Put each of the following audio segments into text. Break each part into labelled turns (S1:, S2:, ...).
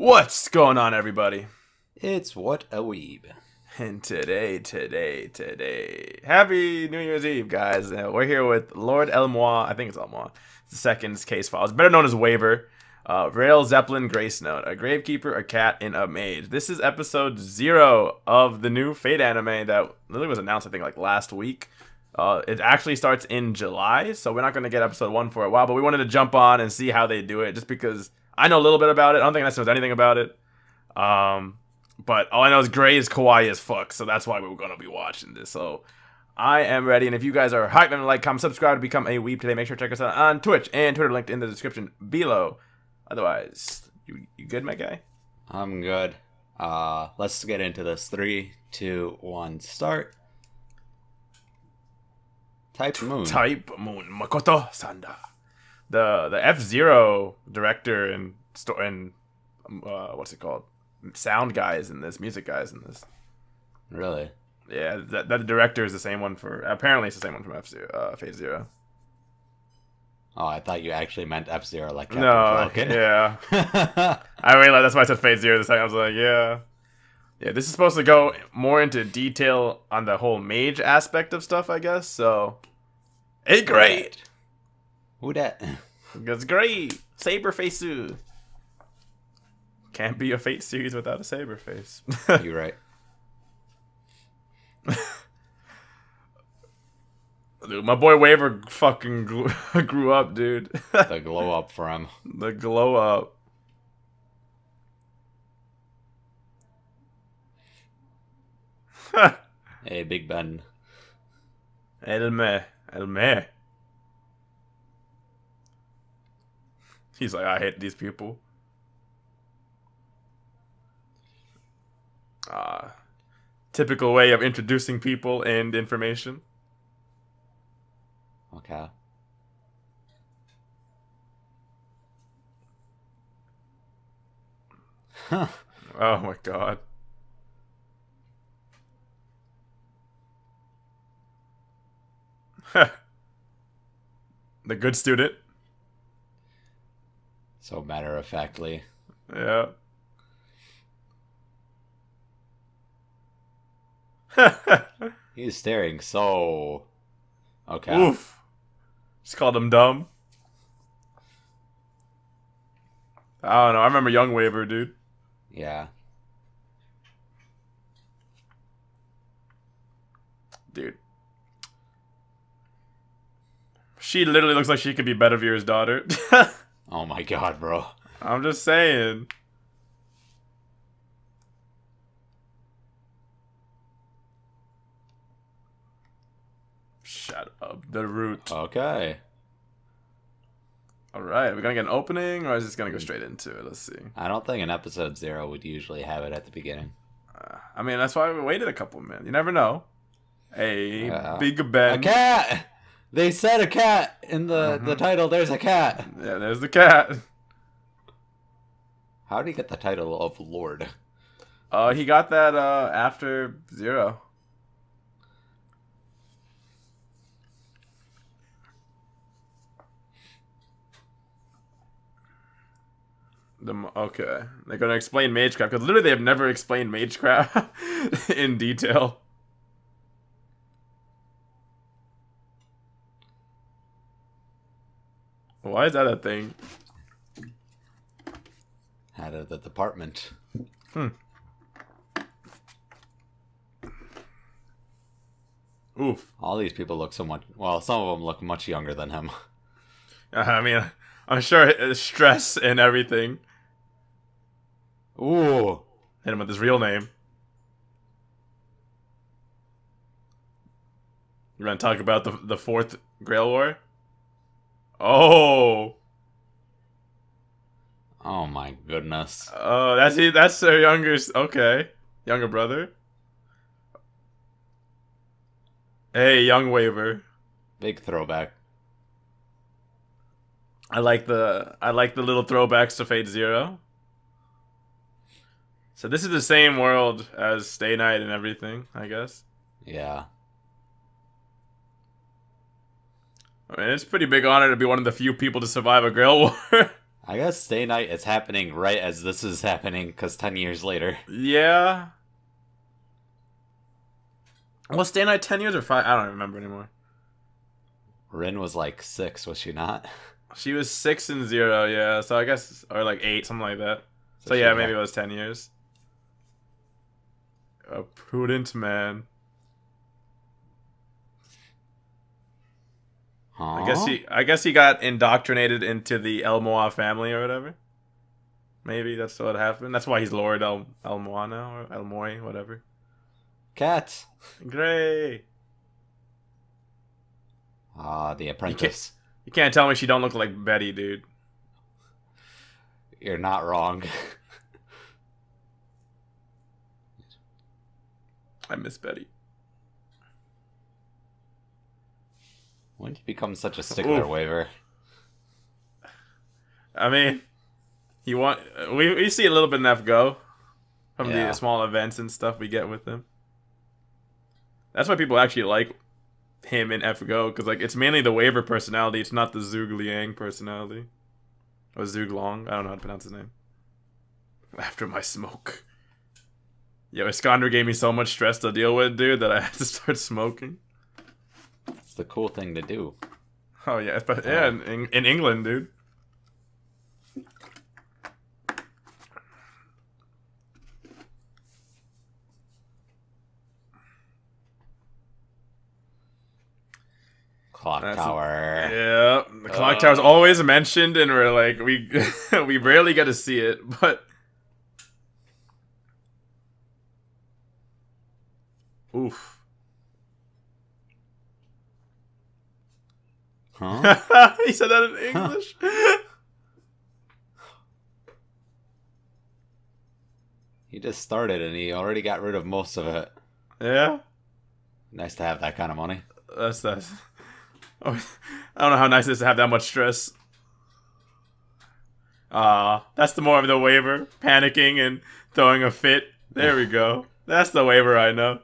S1: What's going on, everybody?
S2: It's what a weeb.
S1: And today, today, today, happy New Year's Eve, guys. Uh, we're here with Lord Elmois. I think it's Elmois. The second's case files, better known as Waver. Uh, Rail Zeppelin Grace Note, a gravekeeper, a cat, and a mage. This is episode zero of the new Fate anime that literally was announced, I think, like last week. Uh, it actually starts in July, so we're not going to get episode one for a while, but we wanted to jump on and see how they do it, just because I know a little bit about it. I don't think Ness knows anything about it. Um, but all I know is Gray is kawaii as fuck, so that's why we are going to be watching this. So I am ready, and if you guys are hyped and like, comment, subscribe to become a weep today, make sure to check us out on Twitch and Twitter, linked in the description below. Otherwise, you, you good, my guy?
S2: I'm good. Uh, let's get into this. Three, two, one, start. Type Moon.
S1: Type Moon. Makoto Sanda. The the F Zero director and and um, uh, what's it called? Sound guys in this, music guys in this.
S2: Really?
S1: Yeah, that that director is the same one for. Apparently, it's the same one from F Zero, uh, Phase Zero.
S2: Oh, I thought you actually meant F Zero, like Captain
S1: no,
S2: Falcon.
S1: yeah. I realized that's why I said Phase Zero this time. I was like, yeah, yeah. This is supposed to go more into detail on the whole mage aspect of stuff, I guess. So, it's great.
S2: Who that?
S1: That's great. Saber face. Can't be a Fate series without a saber face.
S2: You're right.
S1: Dude, my boy Waver fucking grew, grew up, dude.
S2: The glow up from.
S1: the glow up.
S2: Hey, Big Ben.
S1: Elme. Elme. He's like, I hate these people. Uh, typical way of introducing people and information.
S2: Okay. Huh.
S1: Oh my god. the good student.
S2: So matter of factly.
S1: Yeah.
S2: He's staring so. Okay.
S1: Oof. Just called him dumb. I don't know. I remember Young Waver, dude.
S2: Yeah.
S1: Dude. She literally looks like she could be Bedivere daughter.
S2: Oh my god, bro.
S1: I'm just saying. Shut up, the root.
S2: Okay.
S1: All right, we're gonna get an opening, or is this gonna go straight into it? Let's see.
S2: I don't think an episode zero would usually have it at the beginning.
S1: Uh, I mean, that's why we waited a couple minutes. You never know. A
S2: Yeah.
S1: Big
S2: A
S1: Ben.
S2: cat! They said a cat in the, the
S1: Mhm.
S2: title. There's a cat.
S1: Yeah, there's the cat.
S2: How did he get the title of Lord?
S1: Uh, he got that uh after zero. The okay, they're gonna explain Magecraft because literally they have never explained Magecraft in detail. Why is that a thing?
S2: Head of the department. Hmm.
S1: Oof.
S2: All these people look so much. Well, some of them look much younger than him.
S1: I mean, I'm sure it's stress and everything.
S2: Ooh.
S1: Hit him with his real name. You want to talk about the the fourth Grail War? Oh,
S2: Oh my goodness.
S1: oh, that's he. That's their younger. Okay, younger brother. Hey, young Waver.
S2: Big throwback.
S1: I like the I like the little throwbacks to Fate Zero. So this is the same world as Stay Night and everything, I guess.
S2: Yeah.
S1: I mean, it's a pretty big honor to be one of the few people to survive a Grail War.
S2: I guess Stay Night is happening right as this is happening, because 10 years later.
S1: Yeah. Well, Stay Night 10 years or 5? I don't remember anymore.
S2: Rin was like six, was she not?
S1: She was 6 and 0, yeah. So I guess, or like 8, something like that. So,
S2: she
S1: yeah,
S2: had-
S1: maybe it was 10 years. A prudent man.
S2: Huh?
S1: I guess he I guess he got indoctrinated into the El Moa family or whatever. Maybe that's what happened. That's why he's Lord El El Moa now or El Moy, whatever.
S2: Cat.
S1: Gray.
S2: Ah, the apprentice.
S1: You can't tell me she don't look like Betty, dude.
S2: You're not wrong.
S1: I miss Betty.
S2: When did you become such a stickler
S1: Ooh.
S2: Waver?
S1: I mean, you want we we see a little bit in FGO from
S2: Yeah.
S1: the small events and stuff we get with him. That's why people actually like him in FGO because like it's mainly the Waver personality. It's not the Zhuge Liang personality or Zug Long. I don't know how to pronounce his name. After my smoke. Yo, Iskander gave me so much stress to deal with, dude, that I had to start smoking.
S2: It's the cool thing to do.
S1: Oh yeah, but yeah, in, in, in England, dude.
S2: Clock
S1: That's a-
S2: tower.
S1: Yeah, the clock
S2: Uh.
S1: tower's always mentioned, and we're like, we we rarely get to see it, but. Oof.
S2: Huh?
S1: he said that in English.
S2: he just started and he already got rid of most of it.
S1: yeah,
S2: Nice to have that kind of money.
S1: that's that's. Oh, I don't know how nice it is to have that much stress. Ah, that's the more of the Waver, panicking and throwing a fit. There we go. That's the Waver I know.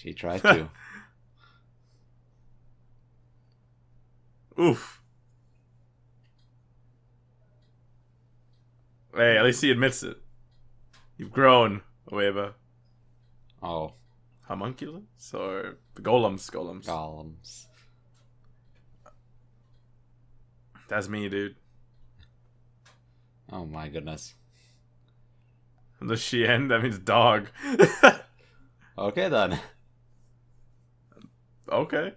S2: She tried to.
S1: Oof. Hey, at least he admits it. You've grown, Weva.
S2: oh,
S1: Homunculus? Or golems, golems.
S2: golems.
S1: That's me, dude.
S2: Oh my goodness.
S1: The Shien, that means dog.
S2: Okay then.
S1: Okay.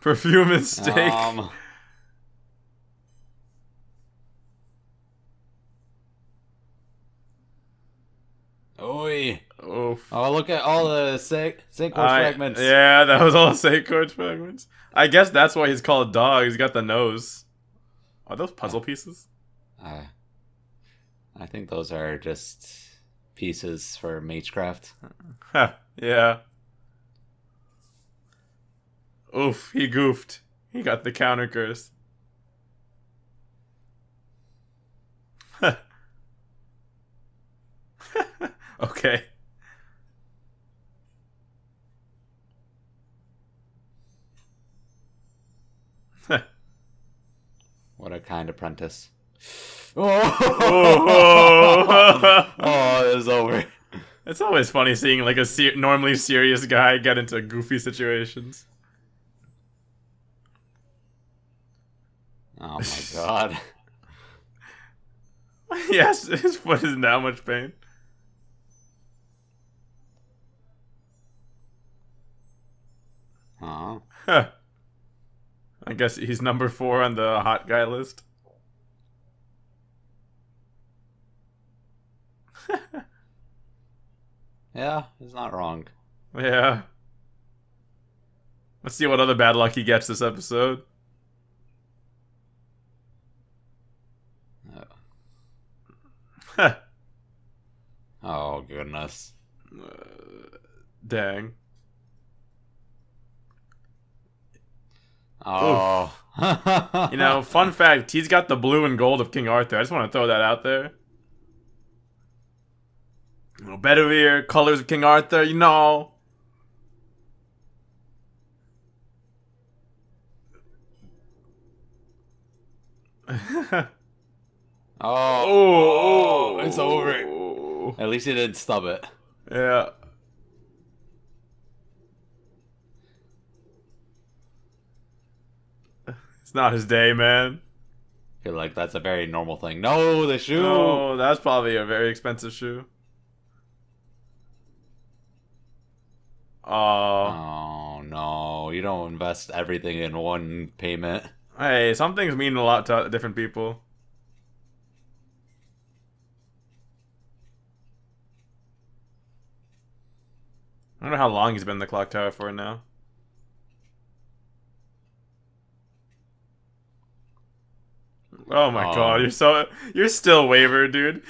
S1: Perfume and steak.
S2: Um, Oi.
S1: Oof.
S2: Oh, look at all the
S1: I-
S2: fragments.
S1: Yeah, that was all Sacred fragments. I guess that's why he's called dog. He's got the nose. Are those puzzle pieces?
S2: Uh, I think those are just pieces for Magecraft.
S1: Yeah. Oof, he goofed. He got the counter curse. okay.
S2: What a kind apprentice.
S1: Oh.
S2: oh, it was over.
S1: it's always funny seeing like a ser- normally serious guy get into goofy situations.
S2: Oh my god.
S1: yes, his foot is in that much pain.
S2: Huh.
S1: Huh. I guess he's number four on the hot guy list.
S2: Yeah, he's not wrong.
S1: Yeah. Let's see what other bad luck he gets this episode.
S2: Uh,
S1: Huh.
S2: Oh goodness.
S1: Uh, dang.
S2: Oh.
S1: You know, fun fact, he's got the blue and gold of King Arthur. I just want to throw that out there. You know, Bedivere, colors of King Arthur, you know.
S2: Oh,
S1: Oh.
S2: Oh, oh, it's oh. over.
S1: Oh.
S2: At least he didn't stub it.
S1: Yeah. It's not his day, man.
S2: I feel like that's a very normal thing. No, the shoe.
S1: Oh, that's probably a very expensive shoe. Oh,
S2: Oh no, you don't invest everything in one payment.
S1: hey, some things mean a lot to different people. Wonder how long he's been in the clock tower for now. Oh my
S2: Um,
S1: god, you're so you're still Waver, dude.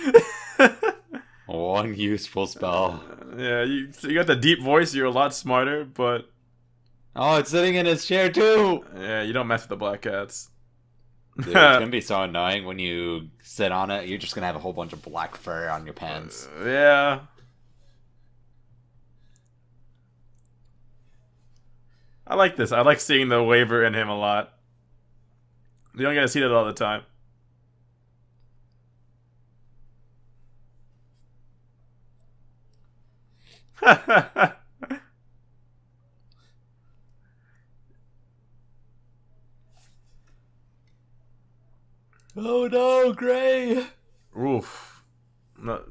S2: One useful spell.
S1: yeah, you you got the deep voice. You're a lot smarter, but
S2: Oh, it's sitting in his chair too.
S1: yeah, you don't mess with the black cats.
S2: Dude, it's gonna be so annoying when you sit on it. You're just gonna have a whole bunch of black fur on your pants.
S1: Uh, yeah. I like this. I like seeing the Waver in him a lot. You don't get to see that all the time.
S2: Oh no, Gray!
S1: Oof. No,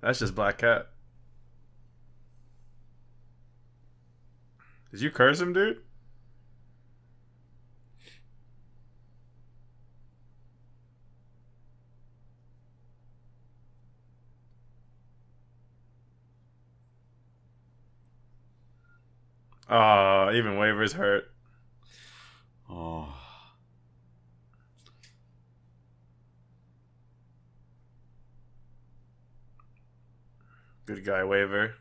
S1: that's just Black Cat. Did you curse him, dude? Oh, even Waver's hurt.
S2: Oh,
S1: Good guy, Waver.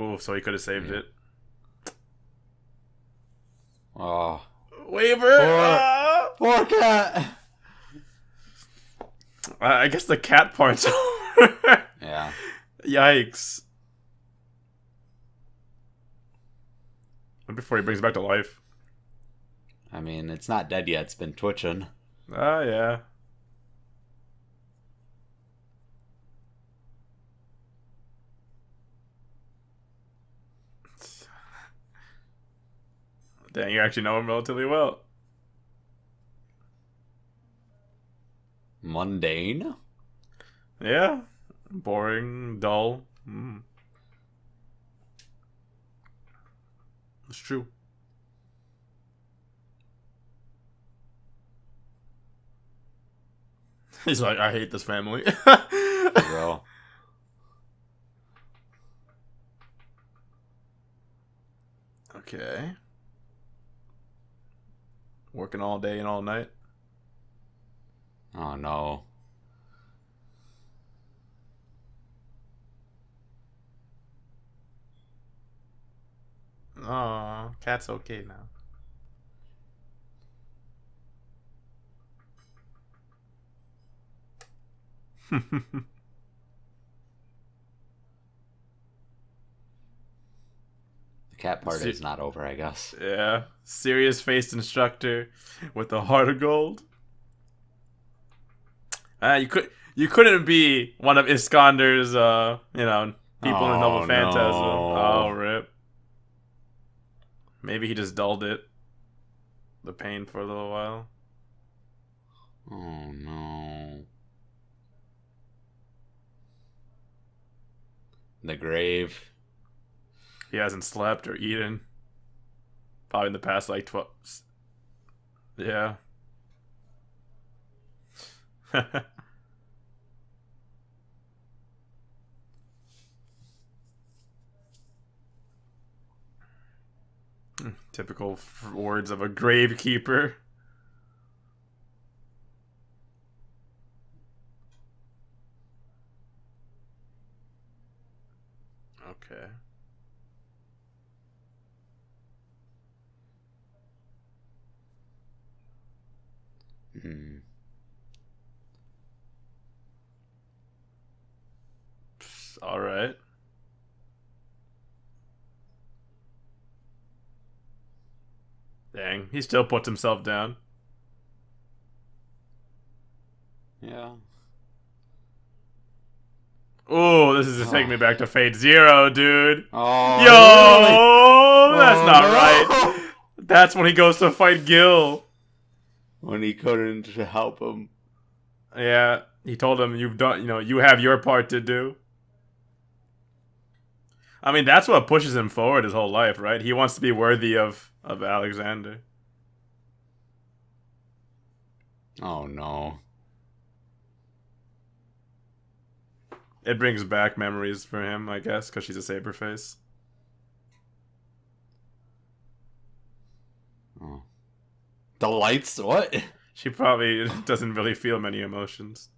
S1: Ooh, so he could have saved
S2: Yeah.
S1: it.
S2: oh,
S1: Waver.
S2: Poor-
S1: Ah!
S2: poor cat.
S1: I guess the cat part's over.
S2: Yeah,
S1: Yikes. Before he brings it back to life.
S2: I mean it's not dead yet. It's been twitching.
S1: Ah, yeah. Dang, you actually know him relatively well.
S2: Mundane.
S1: Yeah. Boring, dull. Mm. It's true. He's like, I hate this family.
S2: Bro.
S1: okay. Working all day and all night.
S2: Oh no.
S1: Oh, cat's okay now.
S2: cat part
S1: See-
S2: is not over, I guess.
S1: yeah, serious faced instructor with a heart of gold. Ah, you could you couldn't be one of Iskander's uh, you know, people in the
S2: Oh,
S1: Noble Phantasm.
S2: no.
S1: Oh, rip. Maybe he just dulled it. The pain for a little while.
S2: Oh no. The grave.
S1: He hasn't slept or eaten. Probably in the past like twelve. Yeah. Typical words of a gravekeeper. Okay.
S2: Hmm.
S1: All right. Dang, he still puts himself down.
S2: Yeah.
S1: Oh, this is just taking
S2: Oh.
S1: me back to Fate Zero, dude.
S2: Oh.
S1: Yo,
S2: really?
S1: that's
S2: Oh,
S1: not
S2: no.
S1: right. That's when he goes to fight Gil.
S2: When he couldn't help him.
S1: Yeah, he told him you've done, you know, you have your part to do. I mean, that's what pushes him forward his whole life, right? He wants to be worthy of of Alexander.
S2: Oh no.
S1: It brings back memories for him, I guess, because she's a saber face.
S2: Oh. The lights? What?
S1: She probably doesn't really feel many emotions.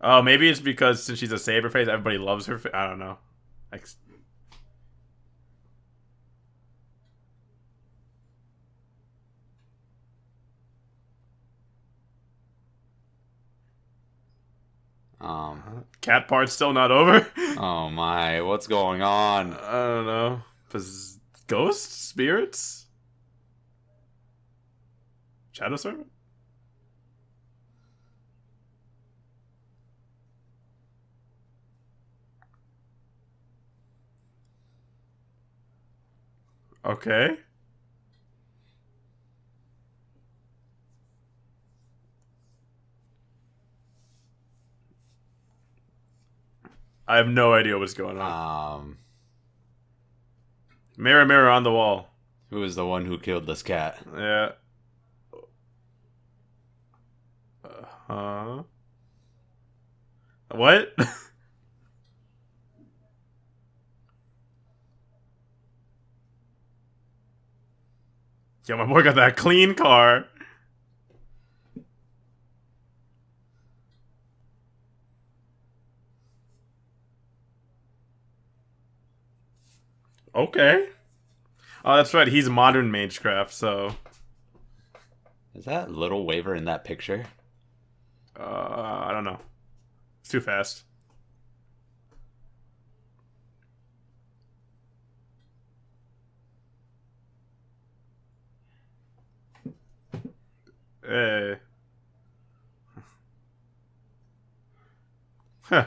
S1: Oh, maybe it's because since she's a saber face, everybody loves her. I don't know. Like,
S2: Um.
S1: cat part's still not over.
S2: Oh my. What's going on?
S1: I don't know. Pos- ghosts, spirits, shadow servant. Okay. I have no idea what's going on.
S2: Um.
S1: Mirror, mirror on the wall.
S2: Who is the one who killed this cat?
S1: Yeah. Uh huh. What? Yo, my boy got that clean car. Okay. Oh, that's right. He's modern Magecraft, so
S2: Is that little waver in that picture?
S1: uh, I don't know. It's too fast. Hey. Huh.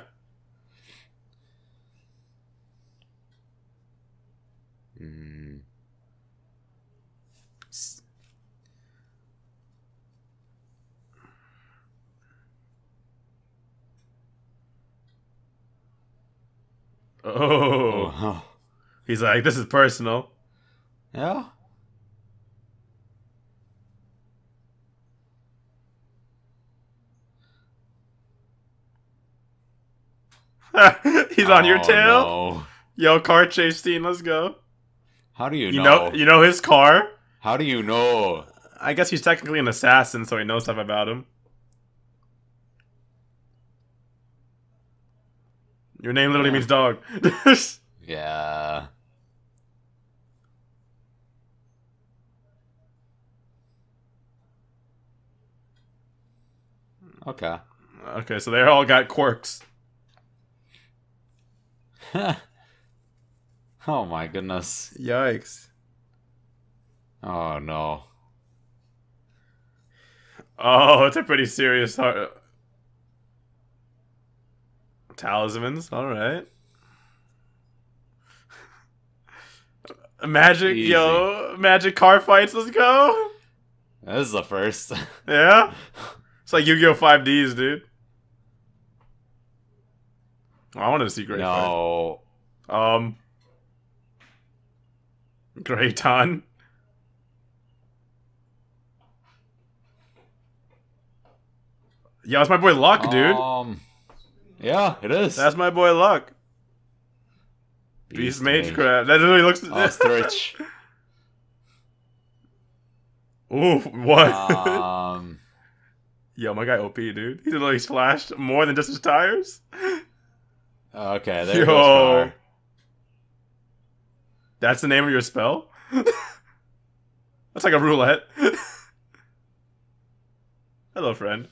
S1: Oh.
S2: Oh.
S1: He's like, this is personal.
S2: Yeah.
S1: He's on your
S2: Oh,
S1: tail.
S2: no.
S1: Yo, car chase scene, let's go.
S2: How do you,
S1: You
S2: know?
S1: know, you know his car.
S2: How do you know?
S1: I guess he's technically an assassin, so he knows stuff about him. Your name literally
S2: Yeah.
S1: means dog.
S2: Yeah. Okay.
S1: okay, so they all got quirks.
S2: oh my goodness.
S1: Yikes.
S2: Oh no.
S1: Oh, it's a pretty serious heart. Talismans, all right. Magic,
S2: Easy.
S1: yo, magic car fights. Let's go.
S2: This is the first.
S1: Yeah, it's like Yu-Gi-Oh! 5Ds, dude. Oh, I wanted to see Great
S2: no.
S1: Fight. Um, Grayton. Yo, that's my boy Luck, dude.
S2: Um. Yeah, it is.
S1: That's my boy Luck. Beast Magecraft. That literally looks.
S2: Ostrich.
S1: Ooh, what?
S2: um.
S1: Yo, my guy OP, dude. He literally splashed more than just his tires.
S2: Okay, there
S1: Yo.
S2: goes.
S1: That's the name of your spell? That's like a roulette. Hello, friend.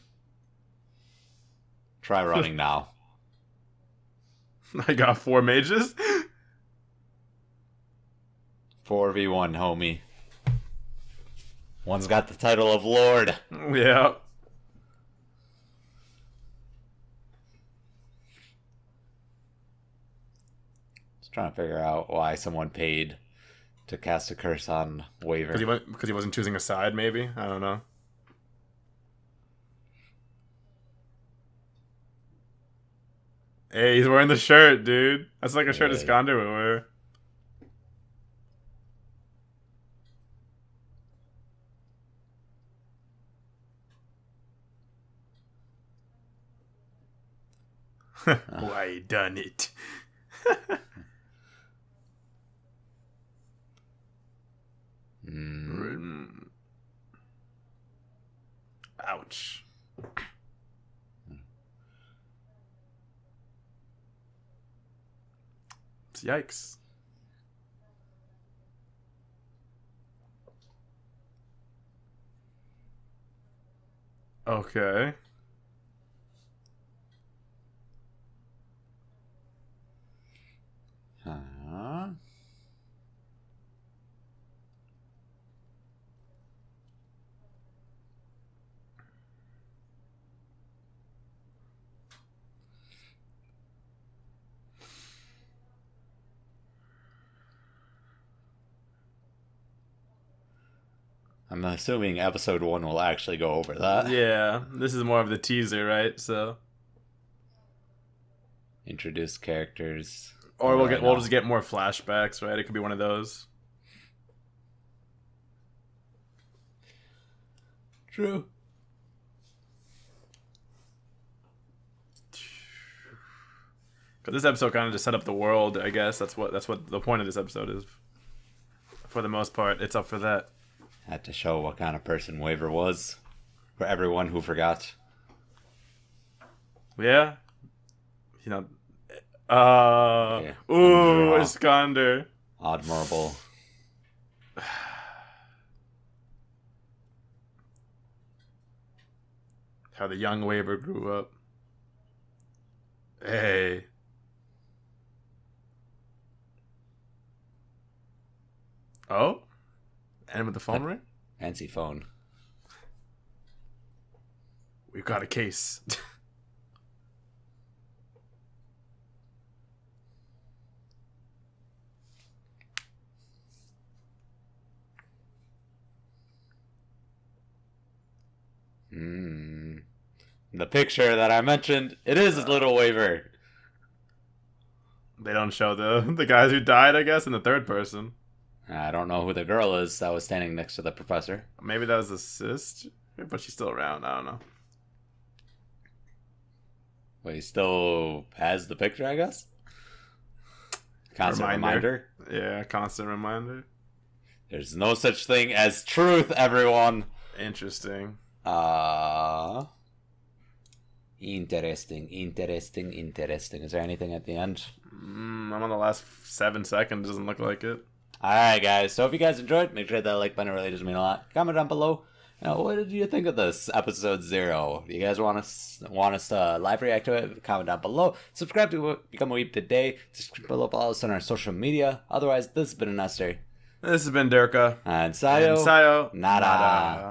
S2: Try running now.
S1: I got four mages.
S2: 4v1, homie. One's got the title of Lord.
S1: Yeah.
S2: Just trying to figure out why someone paid to cast a curse on Waver.
S1: Because he, because he wasn't choosing a side, maybe? I don't know. Hey, he's wearing the shirt, dude. That's like a shirt
S2: Yeah.
S1: Iskander would wear. Why done it?
S2: Mm.
S1: Ouch. Yikes. Okay.
S2: Huh? I'm assuming episode one will actually go over that.
S1: Yeah, this is more of the teaser, right? So,
S2: Introduce characters.
S1: or we'll get we'll just get more flashbacks, right? It could be one of those.
S2: True.
S1: Because this episode kind of just set up the world. I guess that's what that's what the point of this episode is. For the most part, it's up for that.
S2: Had to show what kind of person Waver was for everyone who forgot.
S1: Yeah. You know. Uh.
S2: Yeah.
S1: Ooh. Iskander.
S2: Admirable.
S1: How the young Waver grew up. Hey. Oh? And with the phone ring?
S2: Fancy phone.
S1: We've got a case.
S2: Hmm. The picture that I mentioned, it is a little Waver.
S1: they don't show the the guys who died, I guess, in the third person.
S2: I don't know who the girl is that was standing next to the professor.
S1: Maybe that was the sister, but she's still around. I don't know.
S2: But he still has the picture, I guess. Constant
S1: Reminder.
S2: reminder.
S1: Yeah, constant reminder.
S2: There's no such thing as truth, everyone.
S1: Interesting.
S2: Uh interesting, interesting, interesting. Is there anything at the end?
S1: Mm, I'm on the last seven seconds. Doesn't look like it.
S2: Alright guys, so if you guys enjoyed, make sure that like button, really does mean a lot. Comment down below. Know, what did you think of this episode zero? Do you guys want us want us to uh, live react to it? Comment down below. Subscribe to Become a Weep today. Subscribe below follow us on our social media. Otherwise, this has been a Nestor.
S1: This has been Durka.
S2: And Sayo.
S1: And Sayo.
S2: Nada.